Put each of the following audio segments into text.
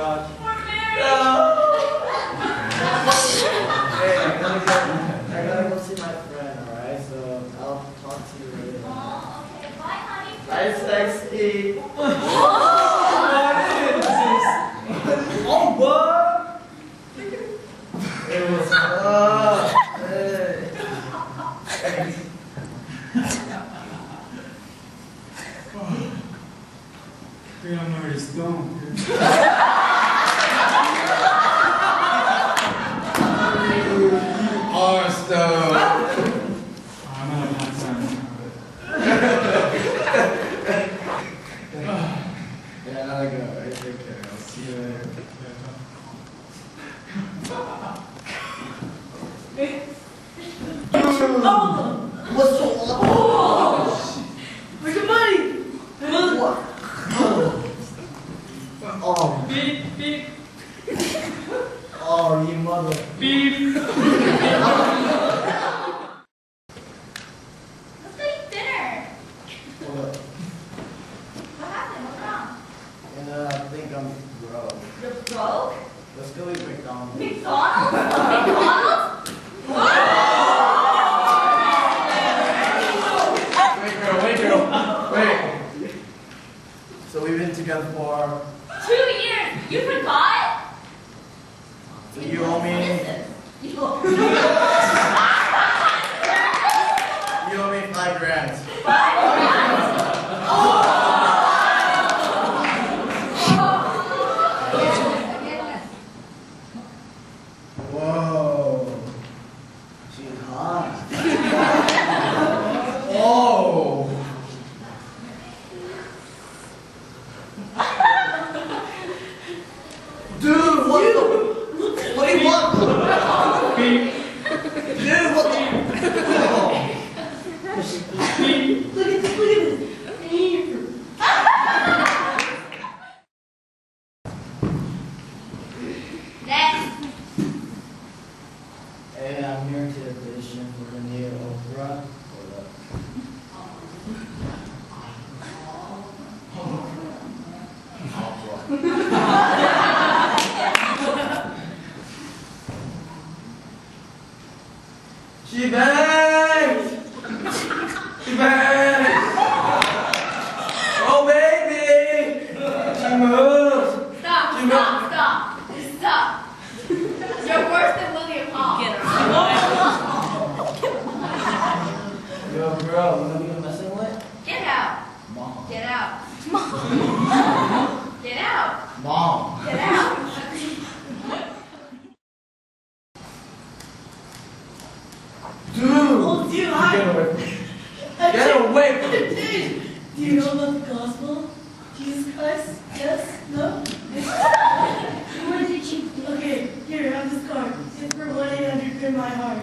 gosh. Hey, I gotta go. I gotta go see my friend. All right, so I'll talk to you later. Oh, okay. Bye, honey. Bye, sexy. Oh, what? It was. Hey. Dude, I'm already stoned. dude. Are stoned. I'm a hot time. Yeah, I gotta go. Take care. I'll see you later. What's so awful? Where's your money? What? Oh, Beep, beep, oh, you mother. beep. Let's go eat dinner. Hold up. What happened? What's wrong? And I'm broke. You're broke? Let's go eat McDonald's. McDonald's? McDonald's? Wait, girl, wait, girl. Wait. So we've been together for. Two years. You forgot? So you owe me. You owe Dude, what do you want? Dude, what the? Oh. Look at this, look at this. Next. Hey, I'm here to audition for the new She bangs! She bangs! Oh baby! She moves! Stop, stop, stop. Stop. You're worse than William Hung. Yo, girl, you know who you're messing with? Get out. Mom. Get out. Get out. Mom. Get out. Dude! Oh, dude, Get I. away from me. Get away from me. Dude, do you know about the gospel? Jesus Christ? Yes? No? Where did you? Okay, here, I have this card. It's for 1 800 in my heart.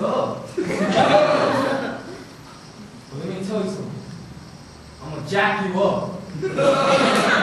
Damn, you messed up. But let me tell you something. I'm gonna jack you up.